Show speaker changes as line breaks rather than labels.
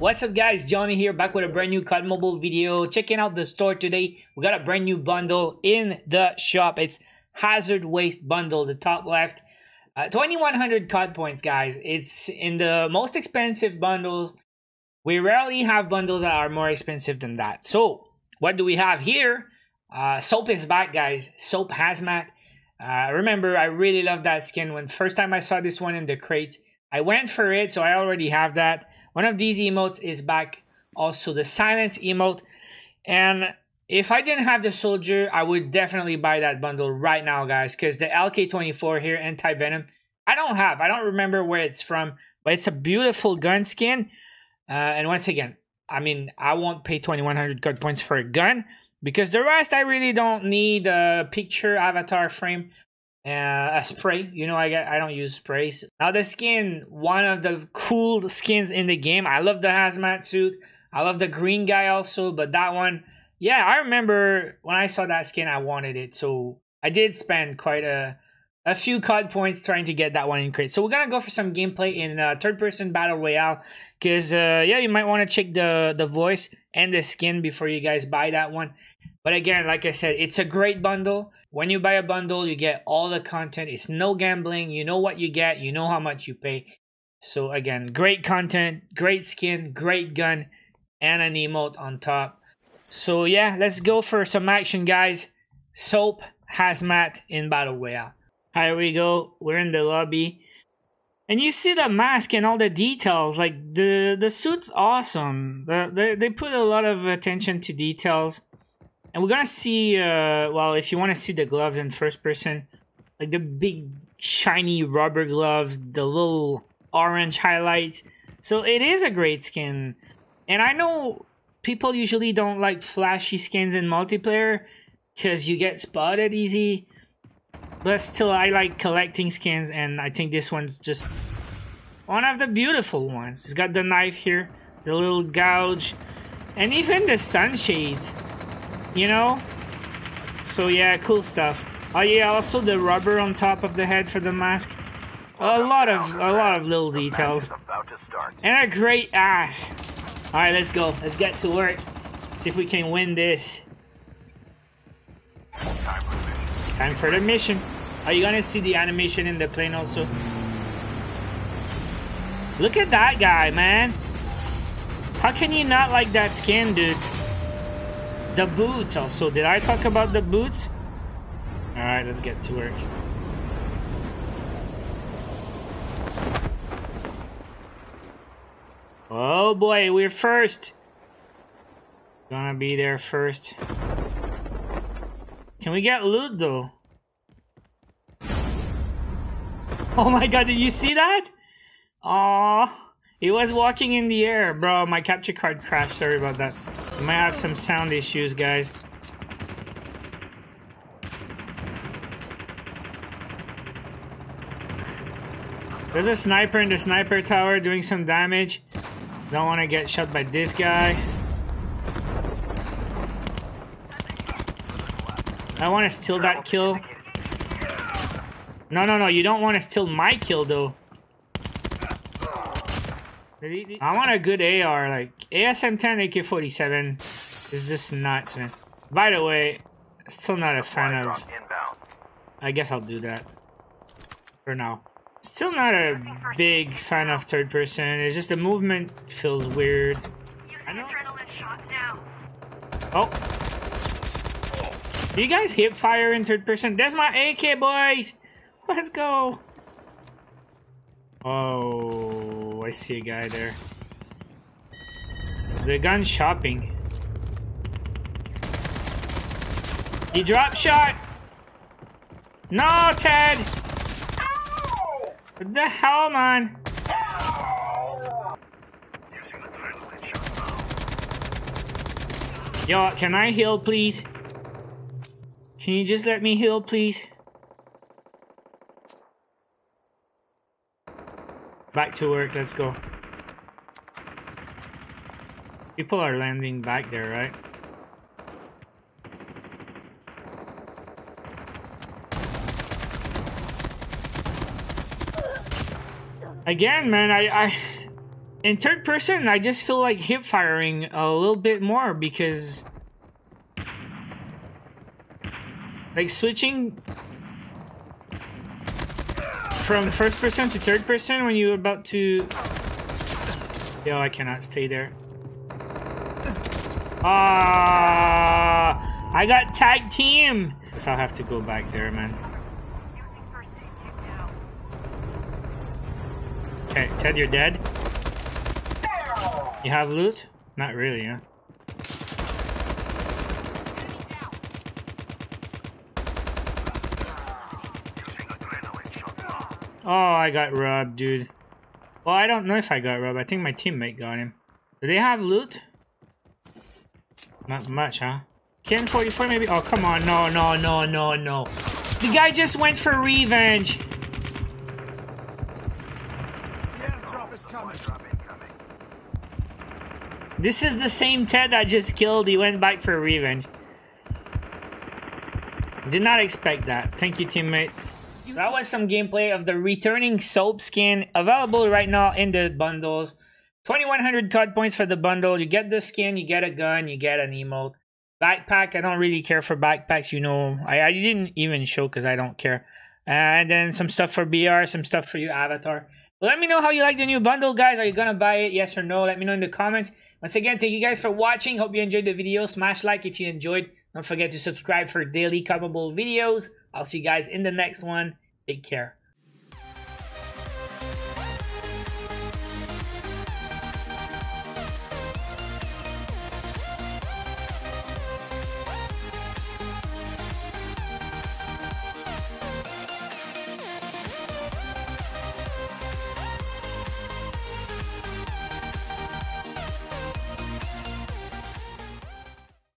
What's up guys, Johnny here back with a brand new COD Mobile video. Checking out the store today. We got a brand new bundle in the shop. It's Hazard Waste Bundle, the top left. Uh, 2100 COD points guys. It's in the most expensive bundles. We rarely have bundles that are more expensive than that. So, what do we have here? Uh, Soap is back guys. Soap Hazmat. Uh, remember, I really love that skin. When first time I saw this one in the crates, I went for it, so I already have that. One of these emotes is back also the silence emote. And if I didn't have the soldier, I would definitely buy that bundle right now, guys. Because the LK24 here, Anti-Venom, I don't have. I don't remember where it's from. But it's a beautiful gun skin. Uh, and once again, I mean, I won't pay 2100 COD points for a gun. Because the rest, I really don't need a picture avatar frame uh, a spray. You know, I get I don't use sprays. Now the skin, one of the cool skins in the game. I love the hazmat suit. I love the green guy also, but that one, yeah, I remember when I saw that skin, I wanted it. So I did spend quite a a few COD points trying to get that one in crate. So we're gonna go for some gameplay in uh, third person battle royale, cause uh, yeah, you might want to check the the voice and the skin before you guys buy that one. But again, like I said, it's a great bundle. When you buy a bundle, you get all the content. It's no gambling. You know what you get. You know how much you pay. So again, great content, great skin, great gun, and an emote on top. So yeah, let's go for some action, guys. Soap Hazmat in Battle Royale. Here we go. We're in the lobby. And you see the mask and all the details. Like, the, the suit's awesome. The, they, they put a lot of attention to details. And we're gonna see, uh, well, if you want to see the gloves in first person, like the big shiny rubber gloves, the little orange highlights. So it is a great skin. And I know people usually don't like flashy skins in multiplayer because you get spotted easy. But still, I like collecting skins, and I think this one's just one of the beautiful ones. It's got the knife here, the little gouge, and even the sunshades you know? So yeah, cool stuff. Oh yeah, also the rubber on top of the head for the mask. A lot of a lot of little details. And a great ass. Alright, let's go. Let's get to work. See if we can win this. Time for the mission. Are you gonna see the animation in the plane also? Look at that guy, man. How can you not like that skin, dude? The boots also. Did I talk about the boots? Alright, let's get to work. Oh boy, we're first. Gonna be there first. Can we get loot though? Oh my god, did you see that? Oh, he was walking in the air. Bro, my capture card crashed. Sorry about that. Might have some sound issues, guys. There's a sniper in the sniper tower doing some damage. Don't want to get shot by this guy. I want to steal that kill. No, no, no. You don't want to steal my kill, though. I want a good AR, like ASM-10, AK-47 is just nuts, man. By the way, still not a fan of... I guess I'll do that. For now. Still not a big fan of third person. It's just the movement feels weird. I know. Oh. You guys hip fire in third person? That's my AK, boys! Let's go! Oh. I see a guy there. The gun shopping. He drop shot! No, Ted! What the hell, man? Yo, can I heal, please? Can you just let me heal, please? Back to work, let's go. People are landing back there, right? Again, man, I, I In third person, I just feel like hip firing a little bit more because like switching from first person to third person when you're about to Yo, I cannot stay there. Ah, I got tag team. Guess I'll have to go back there, man. Okay, Ted, you're dead. You have loot? Not really, huh? Oh, I got robbed, dude. Well, I don't know if I got robbed. I think my teammate got him. Do they have loot? Not much, huh? KN-44 maybe? Oh, come on. No, no, no, no, no. The guy just went for revenge. This is the same Ted I just killed. He went back for revenge. Did not expect that. Thank you, teammate. That was some gameplay of the returning soap skin available right now in the bundles. 2100 COD points for the bundle. You get the skin, you get a gun, you get an emote. Backpack, I don't really care for backpacks, you know. I, I didn't even show because I don't care. And then some stuff for BR, some stuff for your avatar. let me know how you like the new bundle, guys. Are you gonna buy it? Yes or no? Let me know in the comments. Once again, thank you guys for watching. Hope you enjoyed the video. Smash like if you enjoyed. Don't forget to subscribe for daily Mobile videos. I'll see you guys in the next one. Take care.